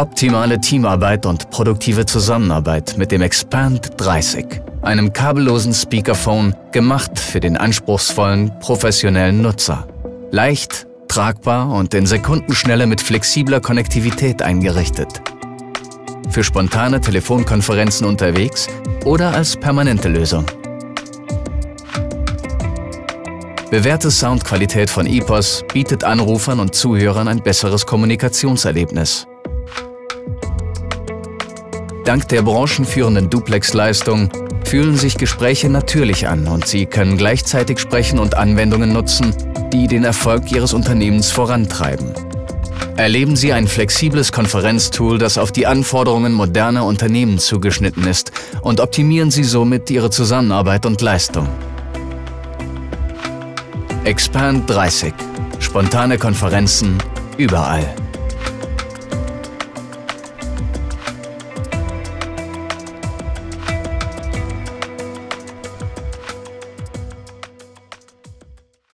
Optimale Teamarbeit und produktive Zusammenarbeit mit dem Expand 30, einem kabellosen Speakerphone, gemacht für den anspruchsvollen, professionellen Nutzer. Leicht, tragbar und in Sekundenschnelle mit flexibler Konnektivität eingerichtet. Für spontane Telefonkonferenzen unterwegs oder als permanente Lösung. Bewährte Soundqualität von EPOS bietet Anrufern und Zuhörern ein besseres Kommunikationserlebnis. Dank der branchenführenden Duplex-Leistung fühlen sich Gespräche natürlich an und Sie können gleichzeitig sprechen und Anwendungen nutzen, die den Erfolg Ihres Unternehmens vorantreiben. Erleben Sie ein flexibles Konferenztool, das auf die Anforderungen moderner Unternehmen zugeschnitten ist und optimieren Sie somit Ihre Zusammenarbeit und Leistung. Expand 30. Spontane Konferenzen überall.